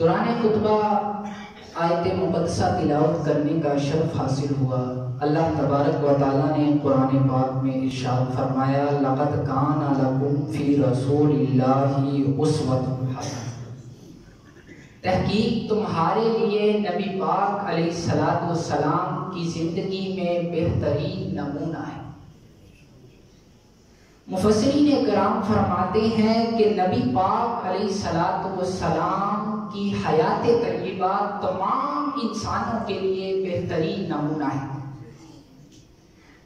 दौरान खुतबा आयत मुकदसा तिलावत करने का शर्फ हासिल हुआ। अल्लाह तबारक व ताला ने कुरान पाक में इरशाद फरमाया, लक़द कान लकुम फ़ी हसनह तहकीक तुम्हारे लिए नबी पाक सलाम की ज़िंदगी में बेहतरीन नमूना है। मुफसरीन कराम फरमाते हैं कि नबी पाक सलाम की हयात तय्यबा तमाम इंसानों के लिए बेहतरीन नमूना है।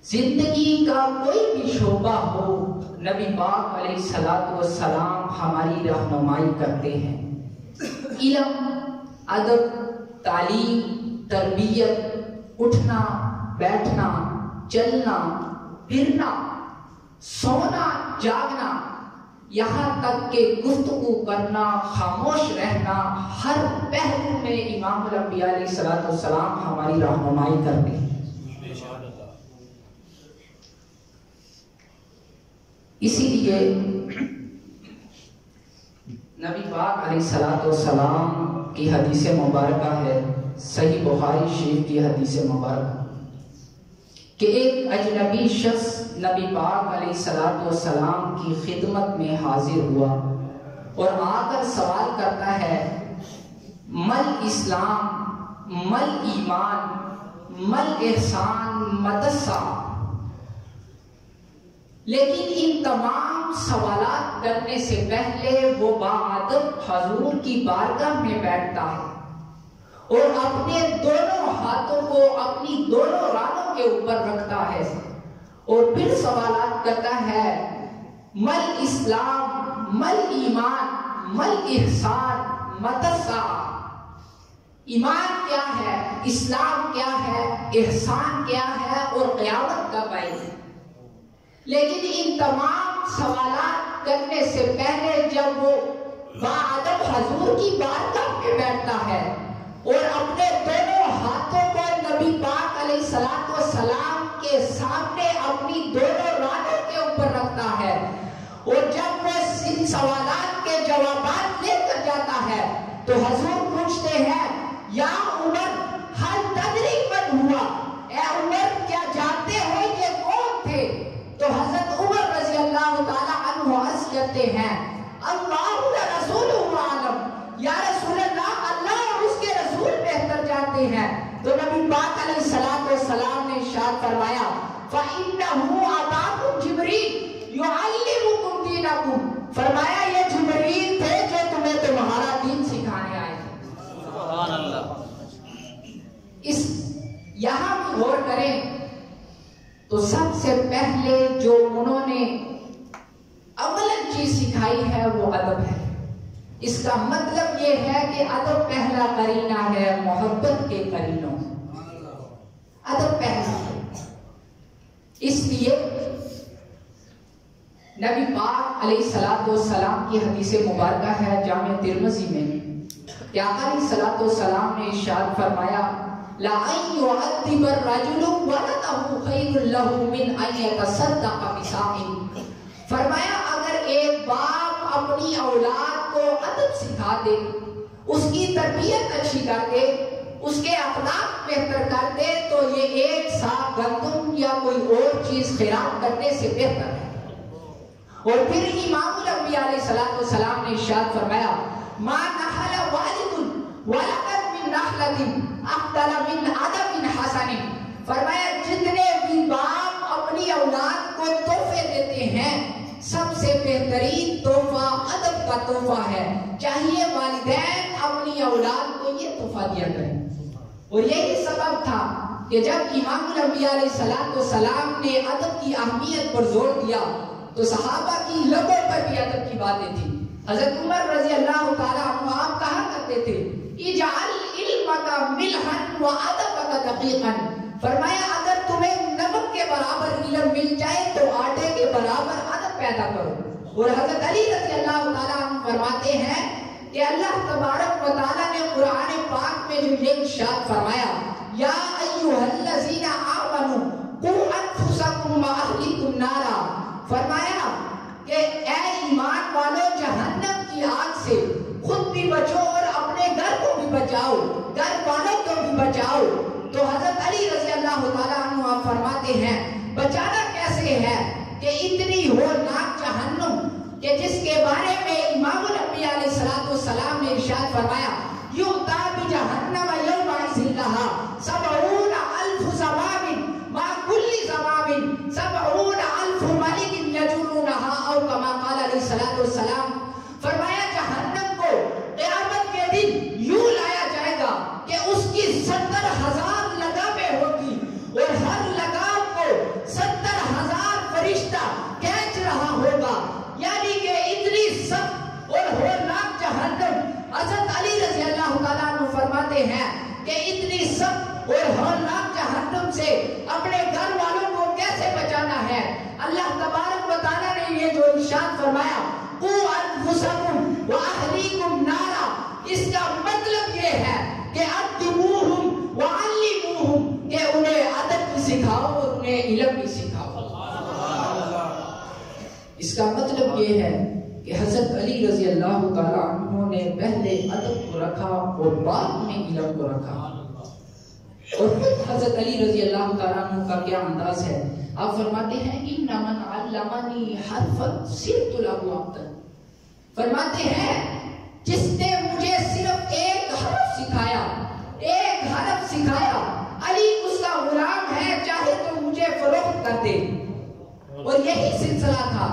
ज़िंदगी का कोई भी शोबा हो, नबी पाक सलाम हमारी रहनुमाई करते हैं। इलम, अदब, तालीम, तरबियत, उठना, बैठना, चलना, फिरना, सोना, जागना यहाँ तक के गुफ्तगु करना, खामोश रहना, हर पहलू में इमाम सलाम हमारी रहनुमाई करते हैं। इसीलिए नबी पाक सलाम की हदीस मुबारक है, सही बुखारी शरीफ की हदीस मुबारक कि एक अजनबी शख्स नबी पाक सलाम की खिदमत में हाजिर हुआ। और आकर सवाल करता है, मल इस्लाम, मल ईमान, मल एहसान मदसा लेकिन इन तमाम सवाल करने से पहले वो बादब हजूर की बारगाह में बैठता है और अपने दोनों हाथों को, अपनी दोनों रानों के ऊपर रखता है। और फिर सवाल करता है, मल इस्लाम, मल ईमान, मल इहसान मतसा ईमान क्या है, इस्लाम क्या है एहसान क्या है और क्यामत कब आएगी? लेकिन इन तमाम सवाल करने से पहले जब वो बादब हजूर की बात में बैठता है और अपने दोनों हाथों को नबी पाक सलाम के सामने अपनी दोनों रानों के ऊपर रखता है और जब वो इन सवाल के जवाब लेकर जाता है। तो हजूर पूछते हैं, या उमर, हर तदरी हुआ। ए उमर, क्या जानते हो ये कौन थे? तो हज़रत उमर रज़ी अल्लाह तआला करते हैं अल्लाह रसूल आलम या रसूल अल्लाह अल्लाह और उसके रसूल बेहतर जानते हैं तो नबी पाक सलाम ने इरशाद फरमाया फइन्नहु अताकुम जिब्रील युअल्लिमुकुम दीनकुम फरमाया ये जिब्रील थे जो तुम्हें तुम्हारा दीन सिखाने आए थे सुभान अल्लाह इस यहाँ भी गौर करें तो सबसे पहले जो उन्होंने अमलन चीज़ सिखाई है, वो अदब है। इसका मतलब ये है कि अदब पहला करीना है, मोहब्बत के करीनों। अदब पहला। इसलिए नबी पाक सलाम की हदीस मुबारक है जाम तिरमजी में। क्या सलाम ने इशाद फरमाया फरमाया अगर एक बाप अपनी औलाद को अदब सिखा दे उसकी तरबियत अच्छी कर दे उसके अखलाक बेहतर कर दे तो ये एक साथ गंदुम या कोई और चीज़ खिराब करने से बेहतर है और फिर इमाम सलाम ने इशाद फरमाया जितने भी बाप अपनी औलाद को तोहफे देते हैं सबसे बेहतरीन तोहफा अदब का तोहफा है। चाहिए वालिदैन अपनी औलाद को ये तोहफा दिया करें। और यही सबब था कि जब इमाम सलाम ने अदब की अहमियत पर ज़ोर दिया तो सहाबा की लबों पर भी अदब की बातें थी। हज़रत उमर रज़ी अल्लाह आप कहा करते थे फरमाया, अगर तुम्हें नमक के बराबर इल्म मिल जाए तो आटे के बराबर अदब पैदा करो। और हज़रत अली रज़ी अल्लाह फरमाते हैं कि अल्लाह तबारक व तआला ने कुरान पाक में जो ये इरशाद फरमाया, या अय्युहल्लज़ीना आमनू, कु अनफुसकुम व अहलिकुम नारा। फरमाया कि ए ईमान वालों, जहन्नम की आग से खुद भी बचो और अपने घर को भी बचाओ, घर वालों को भी बचाओ। तो हज़रत अली रज़ी अल्लाह फरमाते हैं, बचाना कैसे है कि इतनी हो नाक जहन्नुम कि जिसके बारे में इमामुल अंबिया सलाम ने इरशाद फरमाया युक्ता बि जहन्नम यौमा इज़िल्लाहा सबऊन अल्फ ज़मामिन मा कुल्ली ज़मामिन सबऊन अल्फ मलिकिन यजुलूनहा औ कमा क़ाल अलैहि सलातु सलाम फरमाया जहन्नम को क़यामत के दिन यूँ लाया जाएगा कि उसकी सत्तर हज़ार लगामें होगी और हर लगाम को सत्तर हज़ार फरिश्ता खींच रहा होगा यानी कि इतनी सब और होलनाक जहन्नम हज़रत अली रज़ी अल्लाह तआला फरमाते हैं कि इतनी सब और होलनाक जहन्नम से अपने घर वालों को कैसे बचाना है? अल्लाह तबारक तआला ने ये जो इरशाद फरमाया नारा इसका मतलब ये है कि कि उन्हें अदब भी सिखाओ और उन्हें इल्म भी सिखाओ। इसका मतलब ये है कि हज़रत अली रज़ी अल्लाह ने पहले अदब को रखा और बाद में इल्म को रखा। और हज़रत अली रज़ी अल्लाह तआला का क्या अंदाज है? आप फरमाते हैं इन नमन अल्लमनी हरफत सिरतु लहु अब्दन। फरमाते हैं, जिसने मुझे सिर्फ़ एक हरफ सिखाया, एक हरफ सिखाया, अली उसका गुलाम है, चाहे तो मुझे फरोख्त कर दे। और यही सिलसिला था,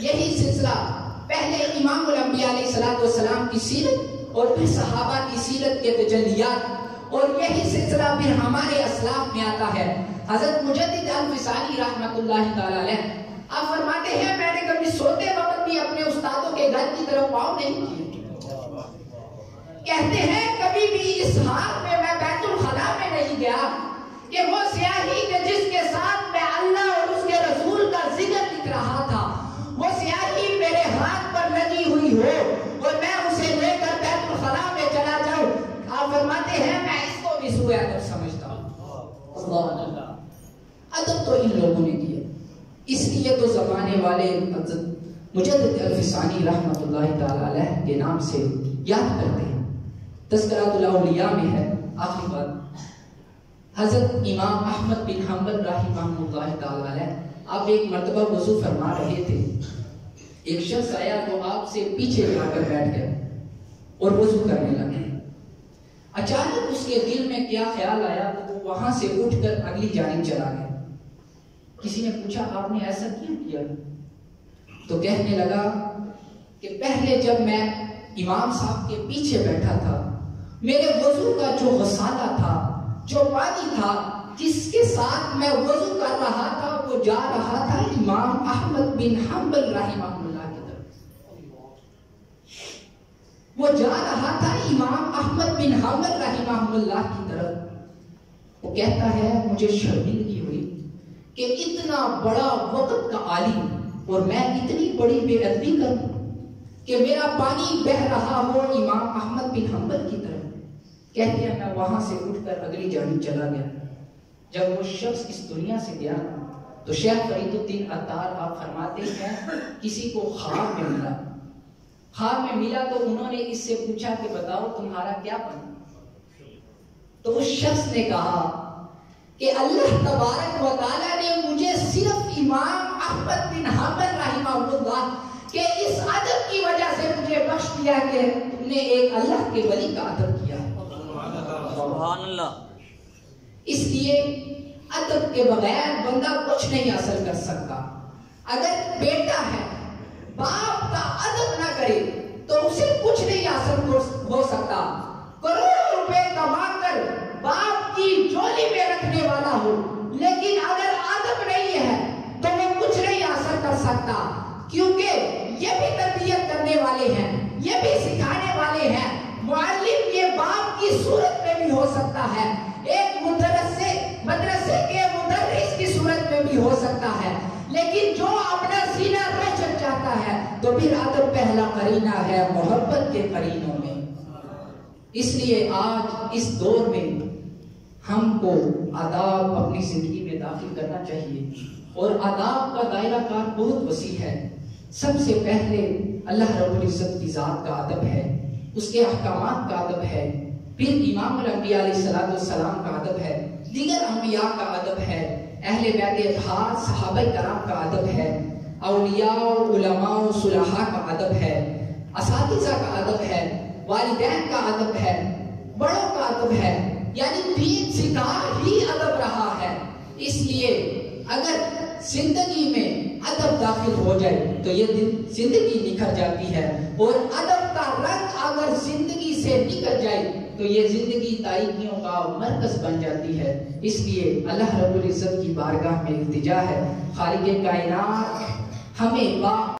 यही सिलसिला। पहले इमाम सलाम की सीरत और फिर सहाबा की सीरत के तजलियात और यही सिलसिला फिर हमारे असलाफ में आता है। हज़रत मुजद्दिद अल-फिसाली रहमतुल्लाह तआला आप फरमाते हैं, मैंने कभी सोते वक्त भी अपने उस्तादों के घर की तरफ़ पाँव नहीं किए। कहते हैं, कभी भी इस हाल में मैं बैतुल खला में नहीं गया कि वो स्याही के जिसके साथ मैं अल्लाह और उसके रसूल का ज़िक्र लिख रहा था वो स्याही मेरे हाथ पर लगी हुई हो और मैं उसे लेकर बैतुल खला में चला जाऊँ आप फरमाते हैं मैं इसको अदब समझता हूँ। अदब तो इन लोगों ने किया। इसलिए तो ज़माने वाले अल्फिसानी रहमतुल्लाह के नाम से याद करते हैं। तस्करातुल में है, आखिरी बात। हज़रत इमाम अहमद बिन हम्बल रहमतुल्लाह आप एक मर्तबा वज़ू फरमा रहे थे। एक शख्स आया तो आपसे पीछे जाकर बैठ गया और वज़ू करने लगे। अचानक उसके दिल में क्या ख्याल आया तो वो वहाँ से उठकर अगली जानिब चला गया। किसी ने पूछा, आपने ऐसा क्यों किया? तो कहने लगा कि पहले जब मैं इमाम साहब के पीछे बैठा था, मेरे वज़ू का जो गसाला था, जो पानी था, जिसके साथ मैं वज़ू कर रहा था, वो जा रहा था इमाम अहमद बिन हम्बल रहमतुल्लाह की तरफ़ वो जा रहा था इमाम अहमद बिन हम्बल रहमतुल्लाह की तरफ़। वो कहता है, मुझे शर्मिंदगी हुई कि इतना बड़ा वक्त का आलिम और मैं इतनी बड़ी बेअदबी करूँ कि मेरा पानी बह रहा हो इमाम अहमद बिन हम्बल की तरफ़। कहते हैं, मैं वहाँ से उठकर अगली जानी चला गया। जब वो शख्स इस दुनिया से गया तो शेख फरीदुद्दीन अतार, आप फरमाते हैं, किसी को ख्वाब में मिला ख्वाब में मिला तो उन्होंने इससे पूछा कि बताओ तुम्हारा क्या बना? तो उस शख्स ने कहा कि अल्लाह तबारक व तआला ने मुझे सिर्फ़ इमाम अहमद बिन हम्बल रहमहुल्लाह के इस अदब की वजह से मुझे बख्श दिया कि तुमने एक अल्लाह के वली का अदब किया। इसलिए अदब के बगैर बंदा कुछ नहीं हासिल कर सकता। अगर बेटा है बाप का अदब ना करे तो उसे कुछ नहीं हासिल हो सकता। करोड़ों रुपए कमाकर बाप की झोली में रखने वाला हो लेकिन अगर आदम नहीं है तो वो कुछ नहीं हासिल कर सकता क्योंकि ये भी तरबियत करने वाले हैं ये भी सिखाने वाले हैं मुअल्लिम ये बाप की सूरत में भी हो सकता है एक मुदरसे मदरसे के मुदर्रिस की सूरत में भी हो सकता है लेकिन जो अपना सीना रोशन चाहता है तो फिर आदम पहला करीना है मोहब्बत के करीनों में। इसलिए आज इस दौर में हमको आदाब अपनी ज़िंदगी में दाखिल करना चाहिए। और आदाब का दायरा कार बहुत वसी है। सबसे पहले अल्लाह रब्बुल इज़्ज़त की ज़ात का अदब है, उसके अहकाम का अदब है, फिर इमाम सलाम का अदब है, दीगर अम्बिया का अदब है, अहले बैत सहाब कराम का अदब है। अलिया सुलहा का अदब है। इस का अदब है। वालिदैन का अदब है। बड़ों का अदब है। यानी तीन सिका ही अदब रहा है। इसलिए अगर ज़िंदगी में अदब दाखिल हो जाए तो ये ज़िंदगी निखर जाती है। और अदब का रंग अगर ज़िंदगी से निकल जाए तो ये ज़िंदगी तारीखियों का मरकज बन जाती है। इसलिए अल्लाह रब्बुल इज़्ज़त की बारगाह में इल्तिजा है। खालिक कायनात। 很美吧